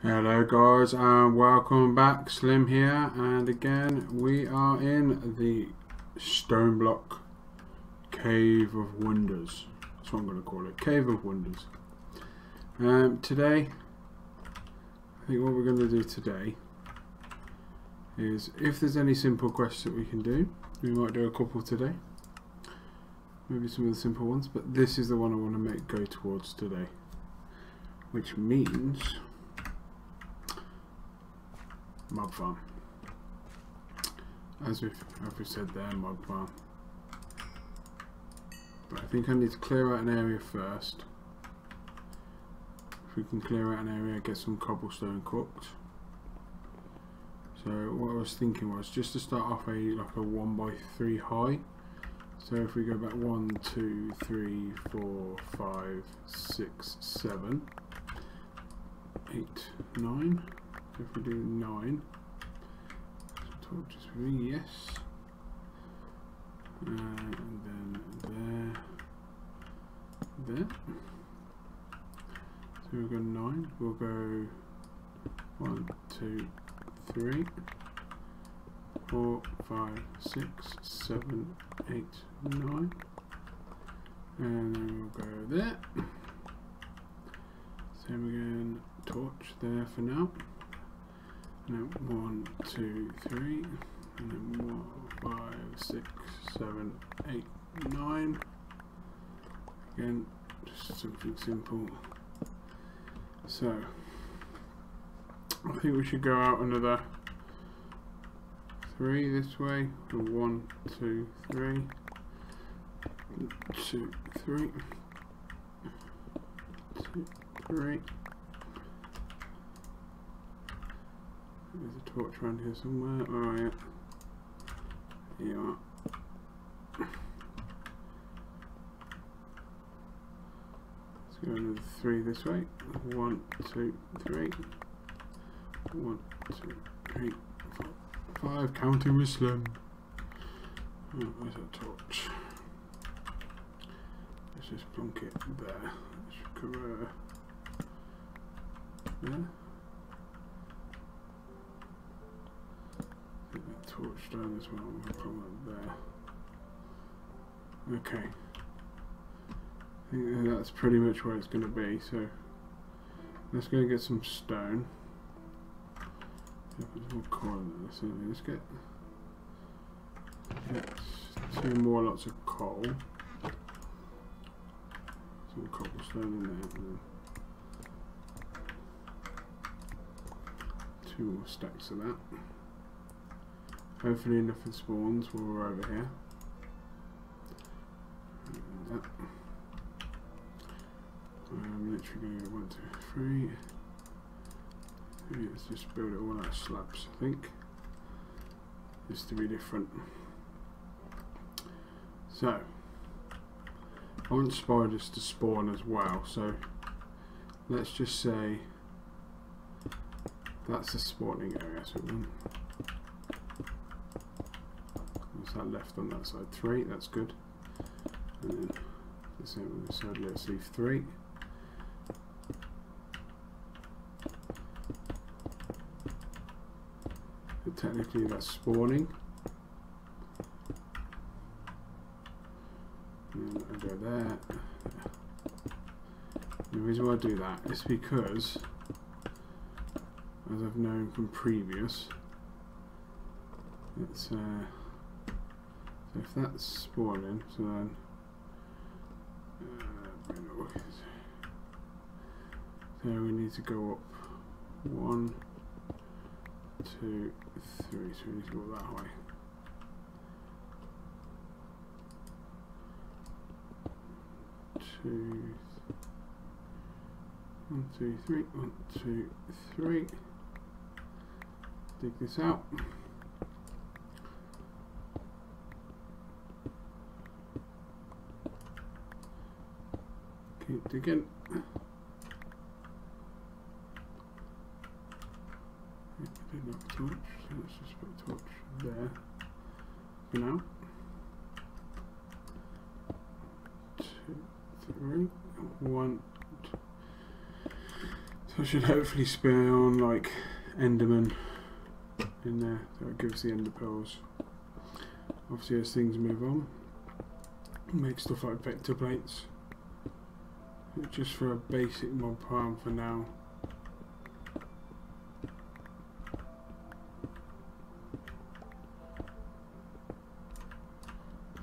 Hello guys and welcome back, Slim here and again we are in the Stoneblock Cave of Wonders. That's what I'm going to call it, Cave of Wonders. Um, today, I think what we're going to do today is if there's any simple quests that we can do, we might do a couple today. Maybe some of the simple ones, but this is the one I want to make go towards today. Which means mob farm. As we've, as we said there, mob farm. But I think I need to clear out an area first. If we can clear out an area, get some cobblestone cooked. So what I was thinking was just to start off a like a one by three high. So if we go back one, two, three, four, five, six, seven, eight, nine. If we do 9, torches for me, yes. Uh, and then there, there. So we'll go 9, we'll go 1, 2, 3, 4, 5, 6, 7, 8, 9. And then we'll go there. Same again, torch there for now. No, one, two, three, and then one, five, six, seven, eight, nine. Again, just something simple. So, I think we should go out another three this way. So One, two, three, two, three, two, three. There's a torch around here somewhere. Oh yeah. Here you are. Let's go another three this way. One, two, three. One, two, three, four, five. Counting with Slim. Oh, where's that torch? Let's just plonk it there. Let's uh, there. Torch down as well. We'll put one there. Okay. I think that's pretty much where it's going to be. So let's go get some stone. There's coal in Let's get, get two more lots of coal. Some cobblestone in there. Two more stacks of that. Hopefully nothing spawns while we're over here. I'm literally going to one, two, three. Let's just build it all out of slabs, I think. Just to be different. So, I want spiders to spawn as well, so let's just say that's the spawning area. So that left on that side? Three, that's good. And then the same on this side, let's leave three. But technically that's spawning. And I go there. The reason why I do that is because, as I've known from previous, it's uh, if that's spawning, so then uh, so we need to go up one, two, three. So we need to go that way. Two, one, two, three, one, two, three. Dig this out. Keep digging. Did not torch, so let's just put torch there for now. Two, three, one. So So I should hopefully spawn like Enderman in there. That gives the Ender pearls. Obviously as things move on, make stuff like vector plates. Just for a basic mob farm for now.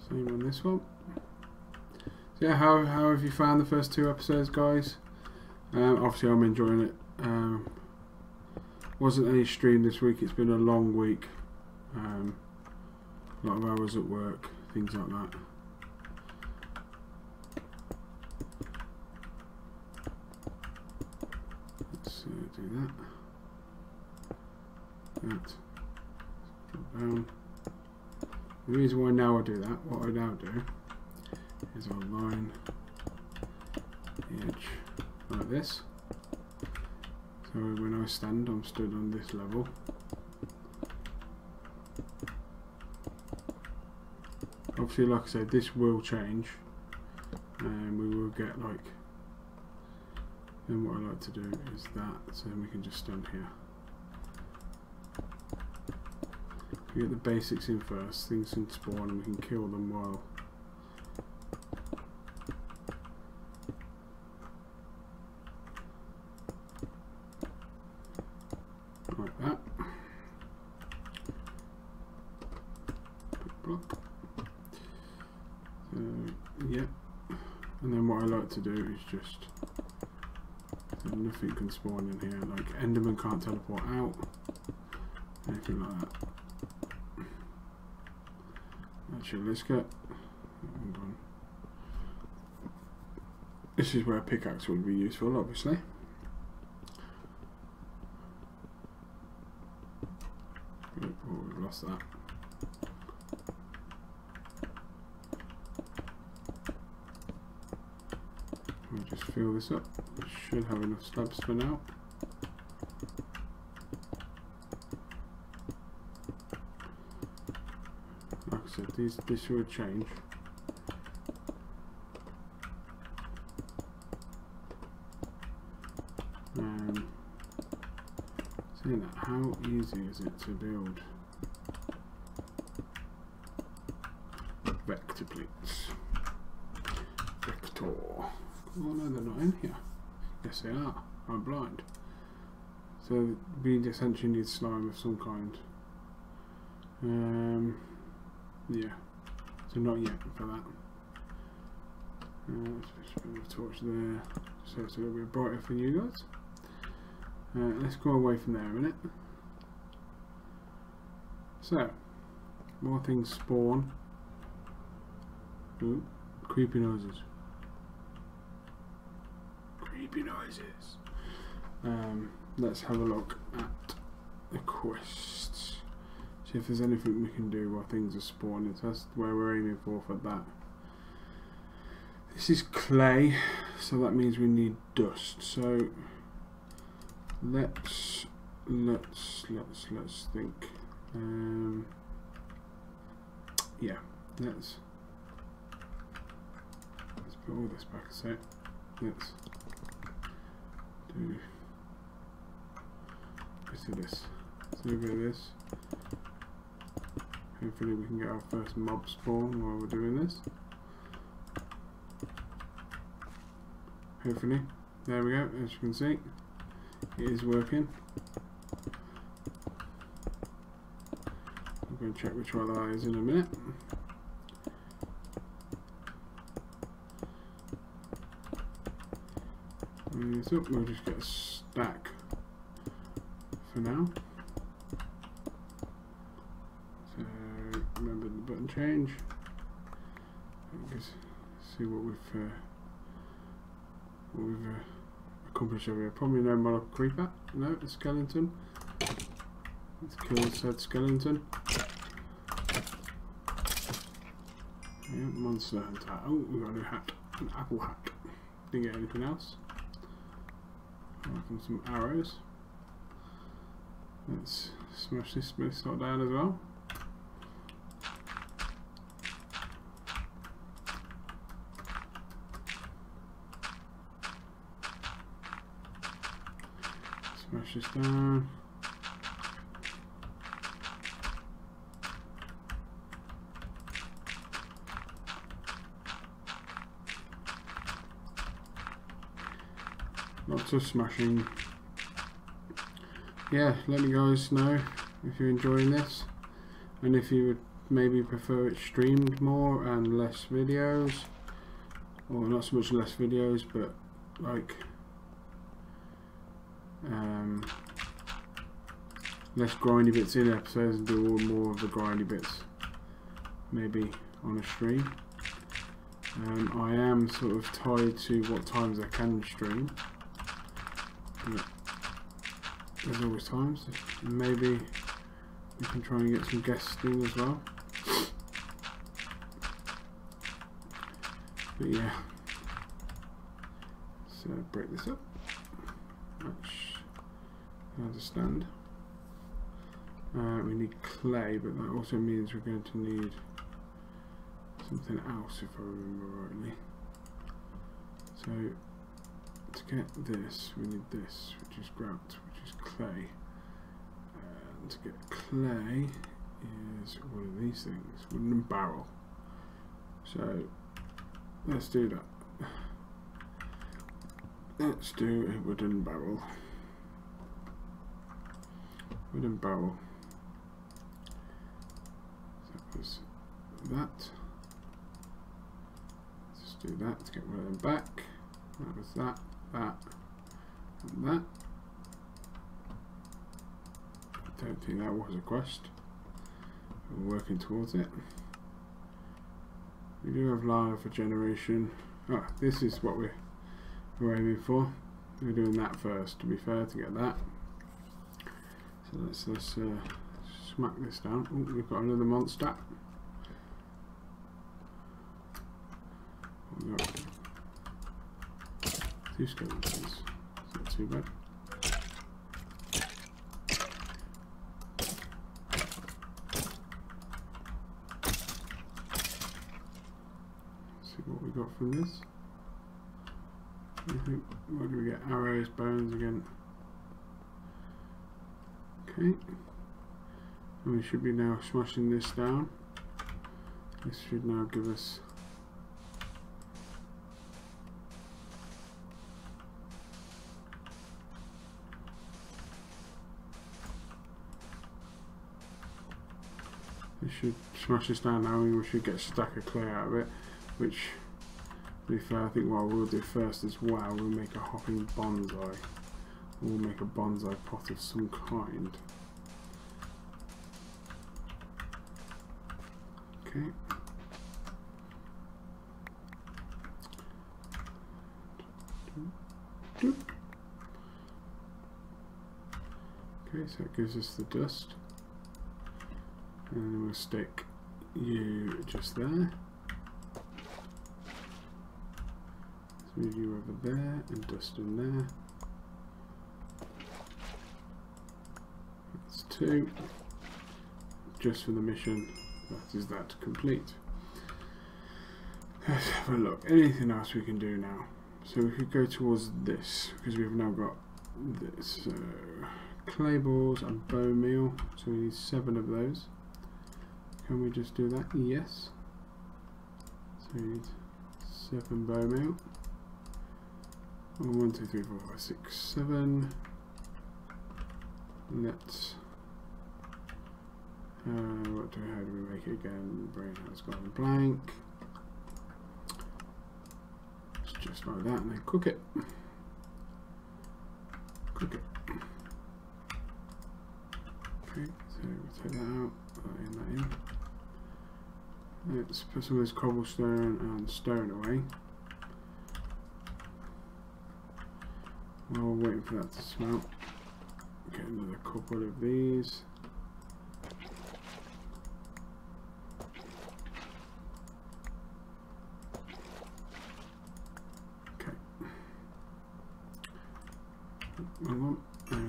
Same on this one. So yeah, how, how have you found the first two episodes, guys? Um, obviously, I'm enjoying it. Um, wasn't any stream this week. It's been a long week. Um, a lot of hours at work, things like that. Let's uh, do that. That. Drop down. The reason why now I do that, what I now do, is I'll line the edge like this. So when I stand, I'm stood on this level. Obviously, like I said, this will change, and we will get like. Then what I like to do is that, so we can just stand here. We get the basics in first, things can spawn and we can kill them while like that. So, yeah. And then what I like to do is just so nothing can spawn in here. Like Enderman can't teleport out. Anything like that. Actually, let's get. This is where pickaxe would be useful, obviously. Oh, we've lost that. We'll just fill this up. We should have enough slabs for now. Like I said, these this will change. Um, saying that, how easy is it to build vector plates? Vector. Oh no, they're not in here. Yes, they are. I'm blind. So we essentially need slime of some kind. Um, yeah. So not yet for that. Uh, a torch there, so it's a little bit brighter for you guys. Uh, let's go away from there a minute. So, more things spawn. Ooh, creepy noises. Creepy noises. Um, let's have a look at the quests. See if there's anything we can do while things are spawning. So that's where we're aiming for for that. This is clay, so that means we need dust. So let's let's let's let's think. Um, yeah, let's let's put all this back a sec. Let's do let's do this. Let's do a bit of this. Hopefully we can get our first mob spawn while we're doing this. Hopefully. There we go, as you can see. It is working. I'm going to check which one that is in a minute. So we'll just get a stack for now. So remember the button change. Let's see what we've uh, what we've uh, accomplished over here. Probably no Moloch creeper. No, a skeleton. Let's kill said skeleton. Yeah, monster hunter. Oh, we got a new hat. An apple hat. Didn't get anything else. Some arrows. Let's smash this bit down as well. Smash this down. Lots of smashing. Yeah, let me guys know if you're enjoying this and if you would maybe prefer it streamed more and less videos or not so much less videos but like um, less grindy bits in episodes and do all more of the grindy bits maybe on a stream. Um, I am sort of tied to what times I can stream but there's always times. Maybe we can try and get some guests in as well. But yeah. So break this up I understand. Uh, we need clay but that also means we're going to need something else if I remember rightly. So to get this we need this which is grout which is clay. And to get clay is one of these things wooden barrel. So let's do that. Let's do a wooden barrel wooden barrel. That was that. Let's do that to get one of them back. That was that that and that. I don't think that was a quest. We're working towards it. We do have lava for generation. Oh this is what we're, we're aiming for. We're doing that first to be fair to get that let's let's uh, smack this down oh, we've got another monster Two skeletons. It's not too bad. see what we got from this. What do we get? Arrows, bones again. Okay. And we should be now smashing this down. This should now give us We should smash this down now and we should get a stack of clay out of it, which, to be fair, I think what we'll do first as well, we'll make a hopping bonsai. We'll make a bonsai pot of some kind. Okay. Okay, so that gives us the dust and we'll stick you just there. Let's move you over there and dust in there. That's two. Just for the mission, that is that complete. Let's have a look. Anything else we can do now? So we could go towards this because we've now got this. Uh, so clay balls and bone meal. So we need seven of those. Can we just do that? Yes. So we need seven bone meal. One, two, three, four, five, six, seven. Let's. Uh, what do how do we make it again? Brain has gone blank. It's just like that, and then cook it. Cook it. Okay, so we'll take that out, that in, that in. Let's put some of this cobblestone and stone away. While we're waiting for that to smelt, get another couple of these. Okay. There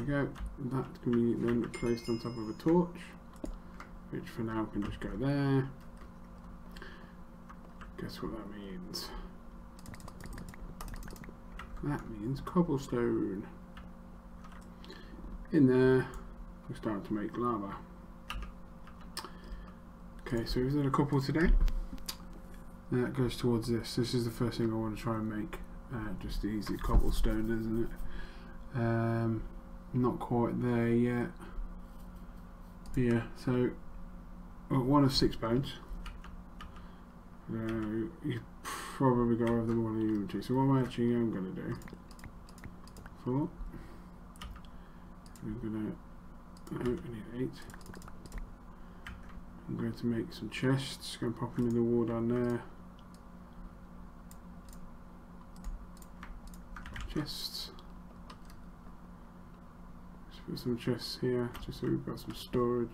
go. That can be then placed on top of a torch, which for now can just go there. Guess what that means? That means cobblestone. in there we're starting to make lava okay so we've done a couple today that goes towards this this is the first thing I want to try and make uh, just the easy cobblestone isn't it um, not quite there yet yeah so one of six bones uh, you probably go over them all in inventory so what I'm actually I'm going to do four I'm going to I need eight. I'm going to make some chests, going to pop them in the wall down there. Chests. Put some chests here, just so we've got some storage.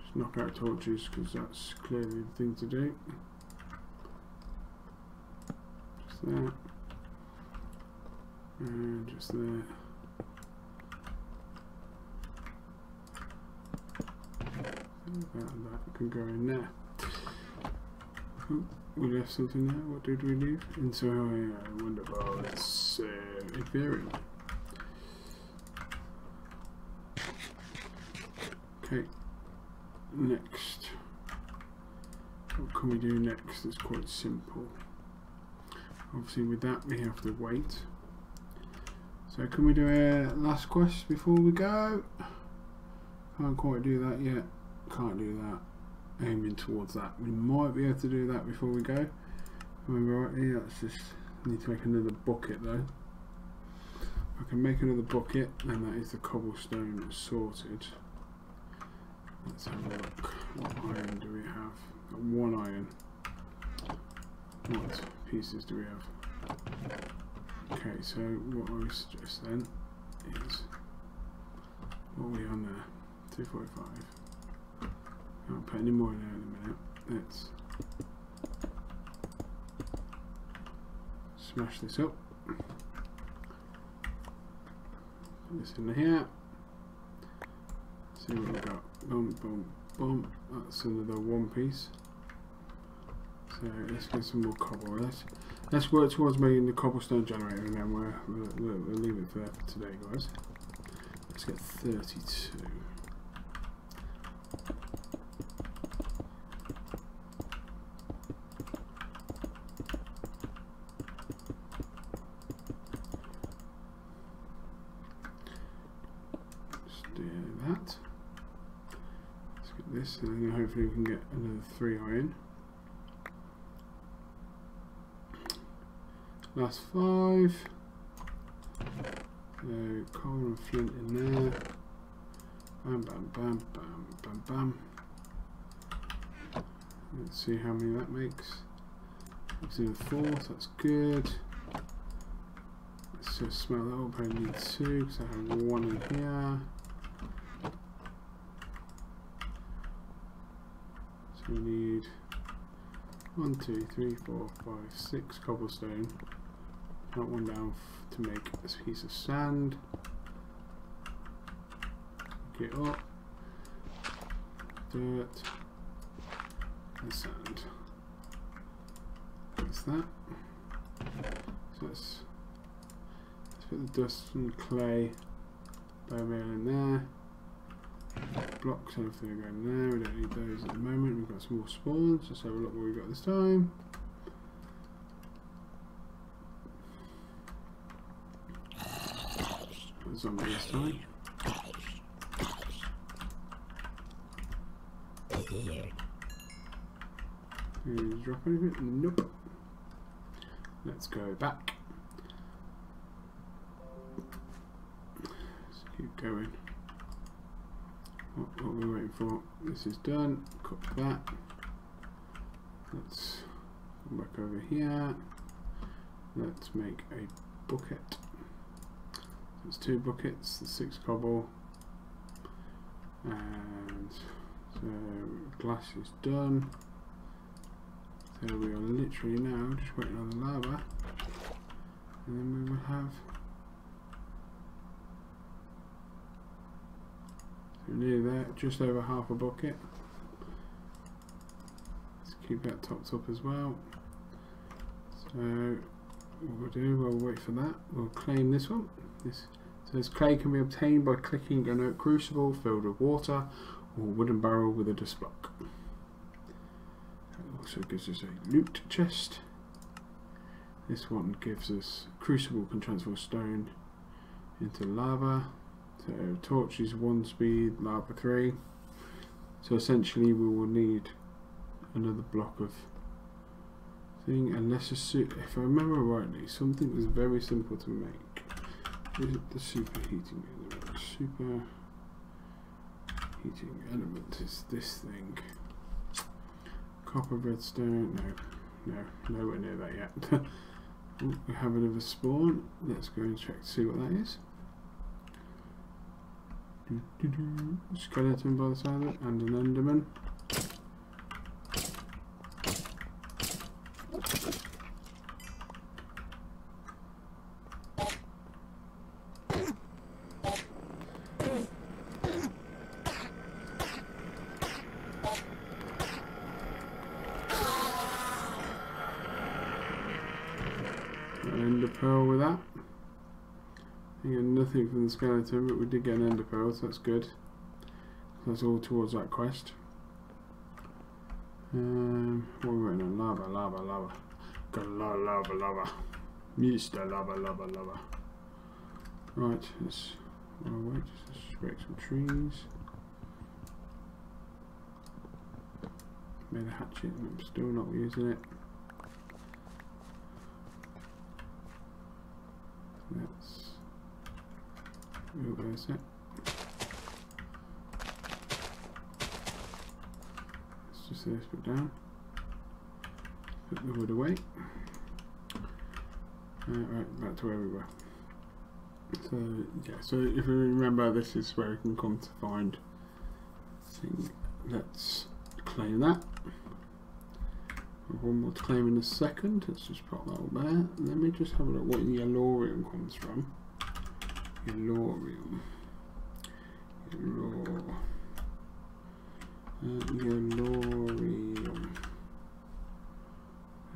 Just knock out torches, because that's clearly the thing to do. Just that. And just there. that, that can go in there. Oh, we left something there. What did we leave? And Into a wonderful. It's uh, Ethereum. Okay. Next. What can we do next? It's quite simple. Obviously, with that, we have to wait. So, can we do a last quest before we go? Can't quite do that yet can't do that aiming towards that we might be able to do that before we go remember rightly let's just need to make another bucket though I can make another bucket and that is the cobblestone sorted let's have a look what iron do we have Got one iron what pieces do we have okay so what I would suggest then is what are we on there 245 I won't put any more in there in a minute. Let's smash this up. Put this in here. See what we've got. Boom, boom, boom. That's another one piece. So let's get some more cobble. Let's let's work towards making the cobblestone generator, and then we'll, we'll, we'll leave it there for today, guys. Let's get 32. Hopefully we can get another three iron. Last five. So coal and flint in there. Bam, bam, bam, bam, bam, bam. Let's see how many that makes. It's in the fourth, that's good. Let's just smell that up. I need two because I have one in here. We need one, two, three, four, five, six cobblestone. Count one down to make this piece of sand. Get up. Dirt. And sand. That's that. So let's, let's put the dust and clay meal in there blocks, everything are going there. We don't need those at the moment. We've got some more spawns. Let's have a look what we've got this time. Zombie this time. You drop anything? Nope. Let's go back. Let's keep going what, what we're waiting for. This is done. Copy that. Let's come back over here. Let's make a bucket. It's two buckets, the six cobble, and so glass is done. So we are literally now just waiting on the lava, and then we will have near there, just over half a bucket. Let's keep that topped up as well. So what we'll do, we'll wait for that. We'll claim this one. This This clay can be obtained by clicking an oak crucible filled with water or a wooden barrel with a disc block. It also gives us a loot chest. This one gives us crucible can transfer stone into lava. So torch is one speed, lava three. So essentially we will need another block of thing unless a suit if I remember rightly something was very simple to make. Is it the superheating element? Super heating element is this thing. Copper redstone no no nowhere near that yet. Oh, we have another spawn. Let's go and check to see what that is. Skeleton by the side of it and an enderman. Ender pearl with that. Again, nothing from the skeleton, but we did get an ender pearl, so that's good. That's all towards that quest. Um, what are we waiting on? Lava, lava, lava. Got a lot of lava, lava. Mr. Lava, lava, lava. Right, let's oh wait, let's break some trees. Made a hatchet, I'm still not using it. Let's it. Let's just say this bit down. Put the wood away. Uh, right, back to where we were. So yeah, so if you remember, this is where we can come to find thing. Let's claim that. One more to claim in a second. Let's just pop that there. Let me just have a look what Yellorium comes from. Yellorium. Yellor. Uh, Yellorium.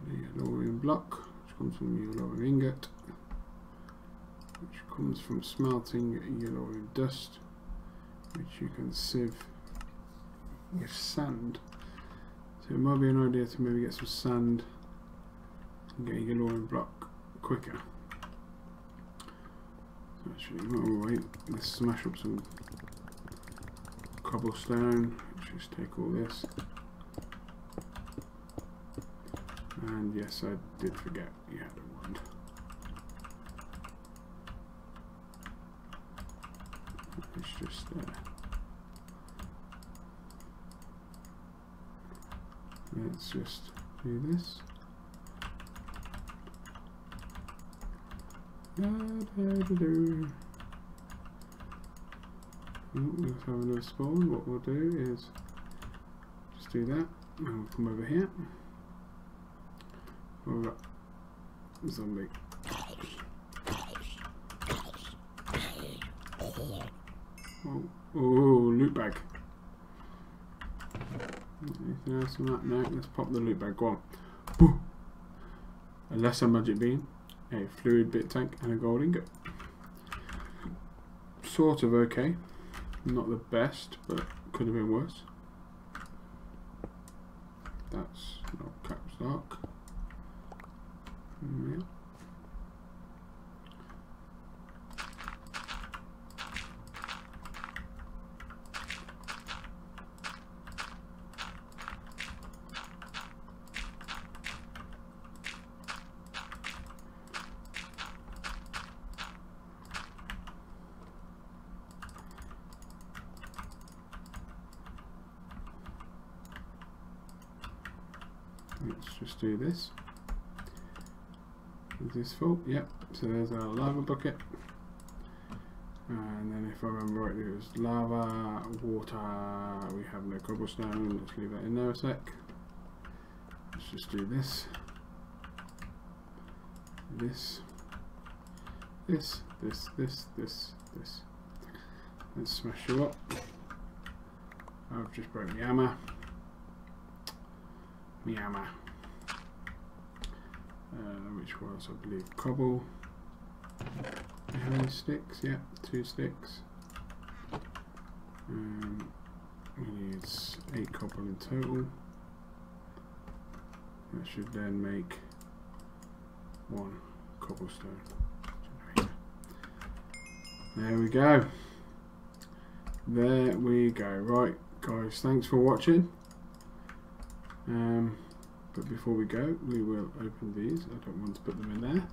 The Yellorium block, which comes from Yellorium ingot, which comes from smelting Yellorium dust, which you can sieve with sand. So it might be an idea to maybe get some sand and get a Yellorium block quicker. Actually, while we wait, let's smash up some cobblestone. Just take all this. And yes, I did forget you had a wand. It's just there. Let's just do this. Let's have another spawn. What we'll do is just do that, and we'll come over here. Over zombie. Oh, oh, loot bag. Anything else on that? No, let's pop the loot bag. Go on. A lesser magic beam, a fluid bit tank, and a gold ingot. Sort of okay. Not the best, but could have been worse. That's not caps lock. Yeah. Let's just do this. Is this full? Yep. So there's our lava bucket. And then if I remember right, it was lava, water, we have no cobblestone, let's leave that in there a sec. Let's just do this. This. This, this, this, this, this. Let's smash you up. I've just broke my hammer. My hammer. Uh, which was, I believe, cobble. how many sticks? Yeah, two sticks. Um, we need eight cobble in total. That should then make one cobblestone. There we go. There we go. Right, guys, thanks for watching. Um, but before we go, we will open these. I don't want to put them in there.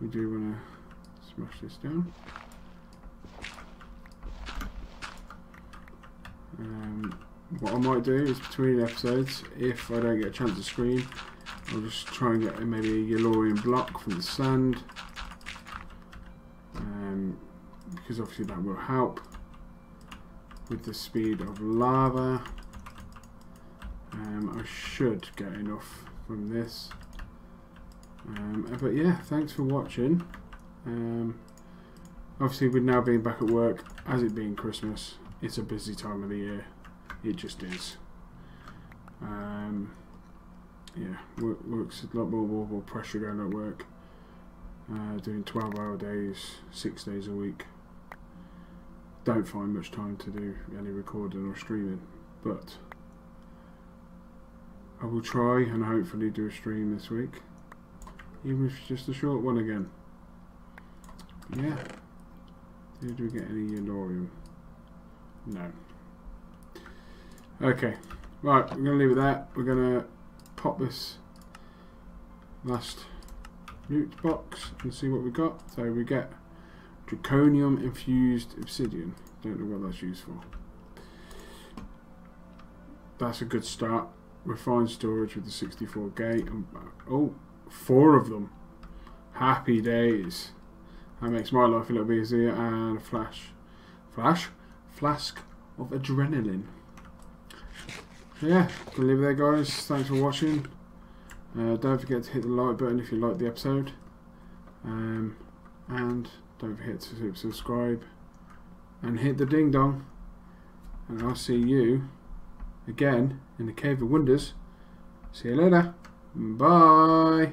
We do want to smash this down. Um, what I might do is between episodes, if I don't get a chance to screen, I'll just try and get maybe a Yellorium block from the sand. Um, because obviously that will help with the speed of lava. Um, I should get enough from this. Um, but yeah, thanks for watching. Um, obviously, with now being back at work, as it being Christmas, it's a busy time of the year. It just is. Um, yeah, work, work's a lot more, more, more pressure going at work. Uh, doing 12 hour days, six days a week. Don't find much time to do any recording or streaming, but I will try and hopefully do a stream this week, even if it's just a short one again. Yeah. Did we get any Yellorium? No. Okay. Right, we're going to leave it there. We're going to pop this last loot box and see what we got. So we get draconium infused obsidian. Don't know what that's used for. That's a good start. Refined storage with the 64 gate. And, oh, four of them. Happy days. That makes my life a little bit easier. And a flash. Flash? Flask of adrenaline. Yeah, can leave it there guys. Thanks for watching. Uh, don't forget to hit the like button if you like the episode. Um, and don't forget to subscribe and hit the ding dong. And I'll see you again in the Cave of Wonders. See you later. Bye.